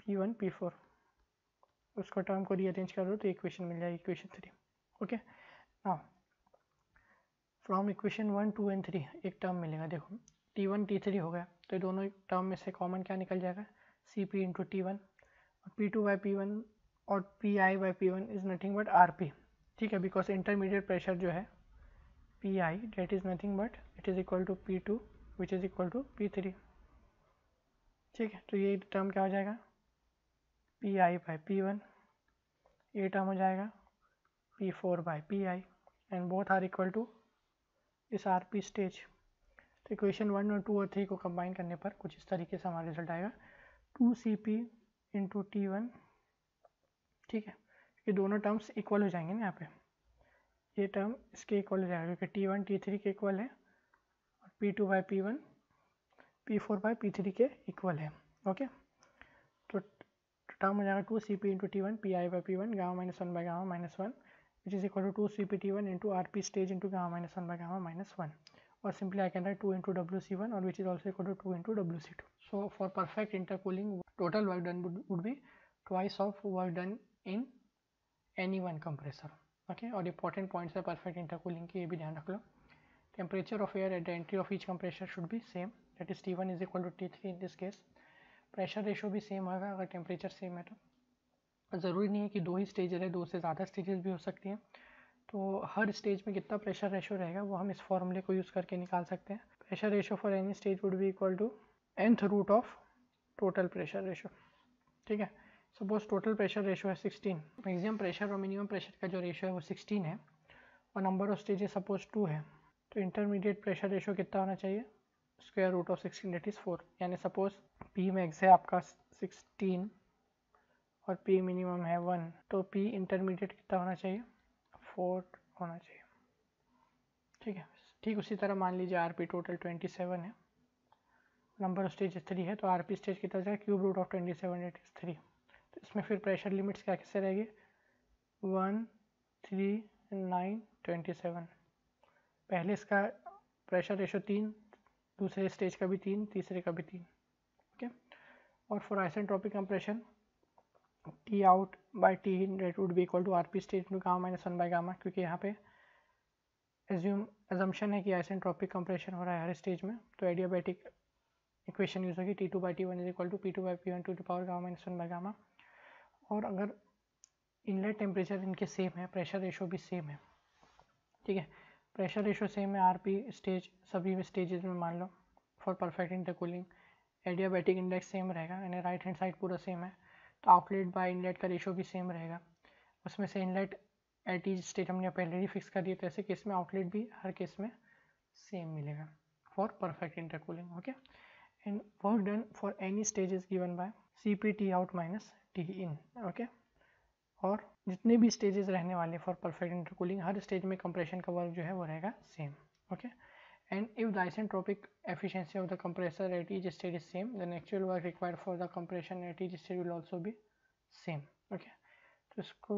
P one P four उसको टर्म को रीअरेंज कर दो तो इक्वेशन मिल जाएगी इक्वेशन थ्री ओके हाँ from equation one two and three एक टर्म मिलेगा। देखो टी वन टी थ्री हो गया। तो दोनों टर्म में से कॉमन क्या निकल जाएगा? C P into T one और P two by P one और P I by P one is nothing but R P ठीक है बिकॉज़ इंटरमीडिएट प्रेशर जो है P I that is nothing but it is equal to P two which is equal to P three ठीक है तो ये term क्या हो जाएगा? P I by P one ये टर्म हो जाएगा P four by P I and both are equal to इस आर पी स्टेज तो इक्वेशन वन और टू और थ्री को कंबाइन करने पर कुछ इस तरीके से हमारा रिज़ल्ट आएगा. Two C P into T one ठीक है? ये दोनों टर्म्स इक्वल हो जाएँगे ना यहाँ पे। ये टर्म इसके इक्वल हो जाएगा क्योंकि टी वन टी थ्री के इक्वल है और P two by P one P four by P three के इक्वल है ओके तो टर्म हो जाएगा two C P into T one P I by P one gamma minus one by gamma minus one which is equal to two C P T one into R P stage into gamma minus one by gamma minus one or simply I can write 2 into WC1 or which is also equal to 2 into WC2. So for perfect intercooling total work done would, would be twice of work done in any one compressor okay और important points है perfect intercooling की, ये भी ध्यान रख लो। Temperature of air at the entry of each compressor should be same that is T one is equal to T three in this case pressure ratio भी same होगा, अगर temperature same है तो। ज़रूरी नहीं है कि दो ही स्टेज है, दो से ज़्यादा स्टेजेस भी हो सकती हैं। तो हर स्टेज में कितना प्रेशर रेशो रहेगा, वो हम इस फॉर्मूले को यूज़ करके निकाल सकते हैं। Pressure ratio for any stage would be equal to nth root of total pressure ratio ठीक है? सपोज़ टोटल प्रेशर रेशो है 16 मैक्सिमम प्रेशर और मिनिमम प्रेशर का जो रेशो है वो 16 है और number of stages suppose two है तो इंटरमीडिएट प्रेशर रेशो कितना होना चाहिए? Square root of sixteen that is four यानी सपोज़ पी मैक्स है आपका सिक्सटीन और पी मिनिमम है वन तो पी इंटरमीडिएट कितना होना चाहिए? फोर होना चाहिए। ठीक है? ठीक उसी तरह मान लीजिए R P total twenty seven है। नंबर ऑफ़ स्टेज थ्री है तो आर पी स्टेज कितना जाएगा? Cube root of twenty seven that is three तो इसमें फिर प्रेशर लिमिट्स क्या कैसे रहेगी? One, three, nine, twenty seven. पहले इसका प्रेशर रेशो तीन, दूसरे स्टेज का भी तीन, तीसरे का भी तीन। ओके और for isentropic compression T out by T in rate would be equal to R P stage to gamma minus one by gamma क्योंकि यहाँ पे एज्यूम एजम्पन है कि आइसेंट्रोपिक कंप्रेशन हो रहा है हर स्टेज में तो एडियाबैटिक इक्वेशन यूज़ होगी T two by T one is equal to P two by P one to to power gamma minus one by gamma और अगर इनलेट टेम्परेचर इनके सेम है प्रेशर रेशो भी सेम है, ठीक है? प्रेशर रेशो सेम है आर पी स्टेज सभी स्टेजेस में मान लो for perfect intercooling adiabatic index same रहेगा, यानी राइट हैंड साइड पूरा सेम है तो आउटलेट बाय इनलेट का रेशो भी सेम रहेगा। उसमें से इनलेट एट स्टेट हमने पहले ही फिक्स कर दिया तो ऐसे केस में आउटलेट भी हर केस में सेम मिलेगा for perfect intercooling okay and work done for any stage is given by C P T out minus T in okay और जितने भी स्टेजेस रहने वाले फॉर परफेक्ट इंटरकूलिंग हर स्टेज में कंप्रेशन का वर्क जो है वो रहेगा same okay and if the the isentropic efficiency of the compressor at each stage is same, then actual work required for the at at each will will also same okay तो इसको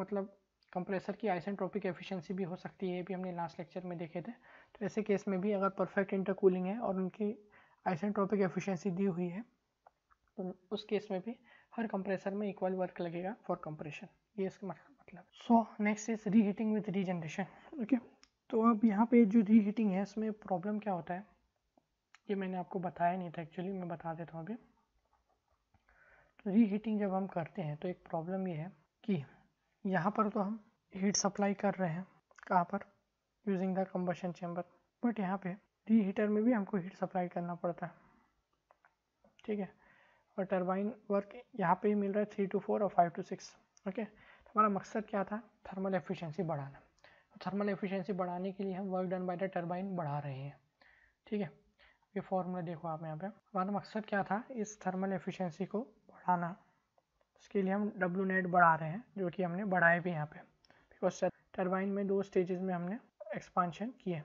मतलब compressor की isentropic efficiency भी हो सकती है भी हमने लास्ट लेक्चर में देखे थे। तो ऐसे केस में भी अगर परफेक्ट इंटरकूलिंग है और उनकी आइसेंट्रोपिक एफिशिएंसी दी हुई है तो उस केस में भी हर कंप्रेसर में इक्वल वर्क लगेगा फॉर कंप्रेशन ये इसका मतलब so next is reheating with regeneration okay तो अब यहाँ पे जो री हीटिंग है, इसमें प्रॉब्लम क्या होता है? ये मैंने आपको बताया नहीं था एक्चुअली मैं बता देता हूँ अभी। तो री हीटिंग जब हम करते हैं तो एक प्रॉब्लम ये है कि यहाँ पर तो हम हीट सप्लाई कर रहे हैं, कहाँ पर? Using the combustion chamber but यहाँ पे री हीटर में भी हमको हीट सप्लाई करना पड़ता है। ठीक है? और टरबाइन वर्क यहाँ पे ही मिल रहा है थ्री टू फोर और फाइव टू सिक्स ओके तो हमारा मकसद क्या था? थर्मल एफिशिएंसी बढ़ाना। थर्मल एफिशिएंसी बढ़ाने के लिए हम work done by the turbine बढ़ा रहे हैं, ठीक है? ये फॉर्मूला देखो आप यहाँ पे। हमारा मकसद क्या था? इस थर्मल एफिशिएंसी को बढ़ाना। इसके लिए हम डब्ल्यू नेट बढ़ा रहे हैं, जो कि हमने बढ़ाए भी यहाँ पे। बिकॉज़ टरबाइन में दो स्टेजेस में हमने एक्सपांशन किए।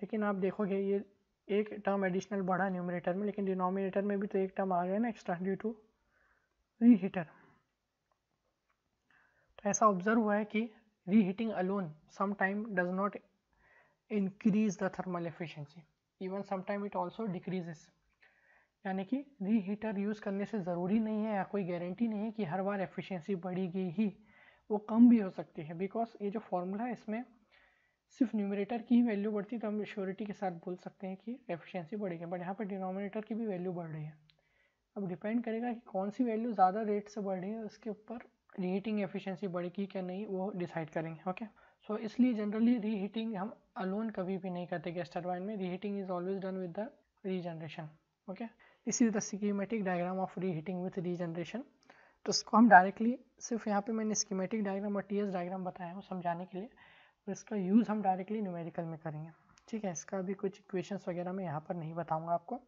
लेकिन आप देखोगे ये एक टर्म एडिशनल बढ़ा न्यूमिनेटर में, लेकिन डिनोमिनेटर में भी तो एक टर्म आ गया ना एक्स्ट्रा ड्यू टू रीहीटर तो ऐसा ऑब्ज़र्व हुआ है कि reheating alone sometime does not increase the thermal efficiency. Even sometime it also decreases. यानी कि रीहीटर यूज़ करने से ज़रूरी नहीं है या कोई गारंटी नहीं है कि हर बार एफिशिएंसी बढ़ेगी ही, वो कम भी हो सकती है बिकॉज़ ये जो फॉर्मूला है इसमें सिर्फ़ न्यूमरेटर की ही वैल्यू बढ़ती तो हम श्योरिटी के साथ बोल सकते हैं कि एफिशिएंसी बढ़ेगी बट यहाँ पर डिनोमिनेटर की भी वैल्यू बढ़ रही है। अब डिपेंड करेगा कि कौन सी वैल्यू ज़्यादा रेट से बढ़ रही है उसके ऊपर रीहीटिंग एफिशिएंसी बढ़ेगी क्या नहीं वो डिसाइड करेंगे ओके सो so, इसलिए जनरली रीहीटिंग हम अलोन कभी भी नहीं करते गैस टर्बाइन में reheating is always done with the regeneration okay this is the schematic diagram of reheating with regeneration तो उसको हम डायरेक्टली सिर्फ़ यहाँ पे मैंने स्कीमेटिक डायग्राम और टी डायग्राम बताया हूँ समझाने के लिए। और इसका यूज़ हम डायरेक्टली न्यूमेरिकल में करेंगे। ठीक है, इसका भी कुछ इक्वेशंस वगैरह मैं यहाँ पर नहीं बताऊँगा आपको।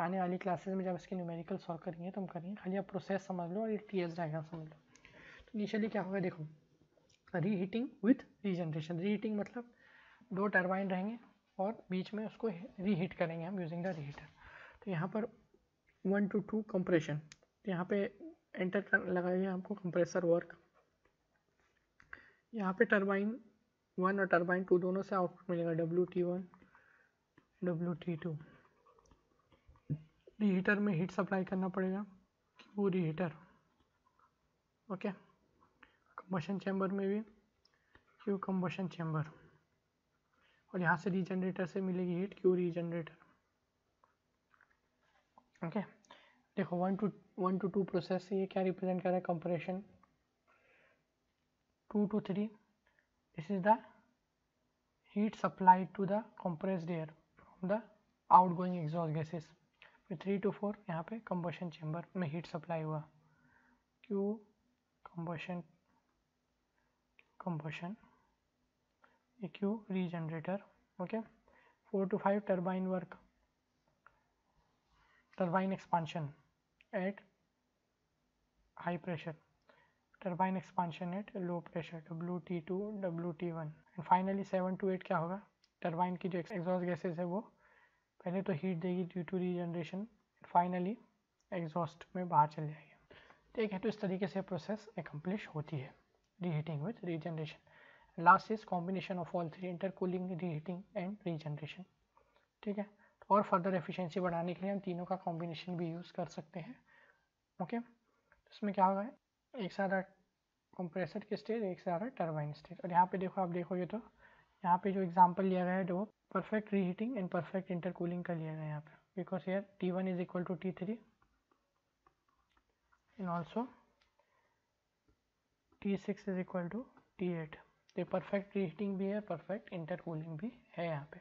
आने वाली क्लासेस में जब इसके न्यूमेरिकल सॉल्व करेंगे तो हम करेंगे खाली आप प्रोसेस समझ लो और ये टी एस डायग्राम समझ लो। तो इनिशियली क्या होगा देखो रीहीटिंग विथ रीजनरेशन रीहीटिंग मतलब दो टर्बाइन रहेंगे और बीच में उसको रीहीट करेंगे हम यूजिंग द रीहीटर तो यहाँ पर वन टू टू कंप्रेशन तो यहाँ पे एंटर लगाइए हमको कंप्रेसर वर्क यहाँ पे टरबाइन वन और टरबाइन टू दोनों से आउटपुट मिलेगा W T one W T two reheater में हीट सप्लाई करना पड़ेगा, वो रीहीटर ओके कंबशन चैम्बर में भी क्यू कंबशन चैम्बर और यहाँ से रीजनरेटर से मिलेगी हीट क्यू रीजनरेटर ओके देखो one two one two two process ये क्या रिप्रेजेंट कर रहा है compression two to three this is the heat supply to the compressed the outgoing exhaust gases फिर थ्री टू फोर यहाँ पे कंबशन चेम्बर में हीट सप्लाई हुआ। क्यू कंबशन कंबशन ये Q regenerator okay four to five turbine work turbine expansion expansion at low pressure expansion at low pressure WT2 WT1 and finally 7 to 8 क्या होगा? Turbine की जो exhaust gases है वो पहले तो हीट देगी due to regeneration finally exhaust में बाहर चल जाएगी। ठीक है तो इस तरीके से प्रोसेस एकम्प्लिश होती है reheating with regeneration last is combination of all three intercooling reheating and regeneration ठीक है? और फर्दर एफिशिएंसी बढ़ाने के लिए हम तीनों का कॉम्बिनेशन भी यूज़ कर सकते हैं। Okay okay? इसमें क्या होगा? एक सारा कंप्रेसर की स्टेज एक सारा टर्बाइन स्टेज और यहाँ पे देखो, आप देखोगे तो यहाँ पे जो एग्जांपल लिया गया है जो perfect reheating and perfect intercooling का लिया गया है यहाँ पे. Because here T one is equal to T three and also T six is equal to T eight तो परफेक्ट रीहीटिंग भी है परफेक्ट इंटरकूलिंग भी है यहाँ पे.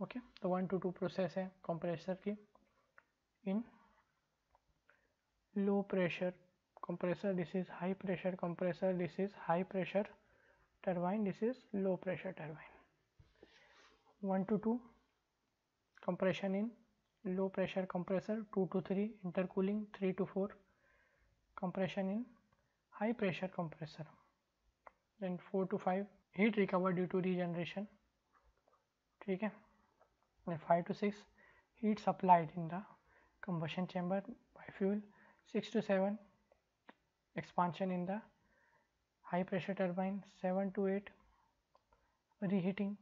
ओके तो वन टू टू प्रोसेस है कंप्रेसर की. In low pressure compressor this is high pressure compressor this is high pressure turbine this is low pressure turbine 1 to 2 compression in low pressure compressor 2 to 3 intercooling 3 to 4 compression in high pressure compressor then 4 to 5 heat recovered due to regeneration ठीक है and 5 to 6 heat supplied in the combustion chamber by fuel 6 to 7 expansion in the high pressure turbine 7 to 8 reheating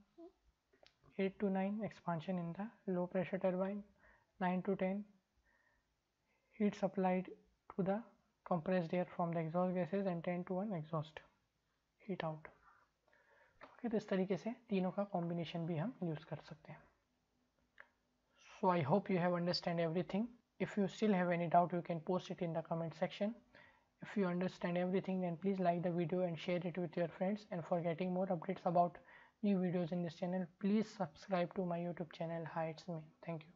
8 to 9 expansion in the low pressure turbine 9 to 10 heat supplied to the compressed air from the exhaust gases and 10 to 1 exhaust heat out okay तो इस तरीके से का combination भी हम use कर सकते हैं so i hope you have understand everything if you still have any doubt you can post it in the comment section if you understand everything then please like the video and share it with your friends. And for getting more updates about new videos in this channel please subscribe to my youtube channel hi it's me. Thank you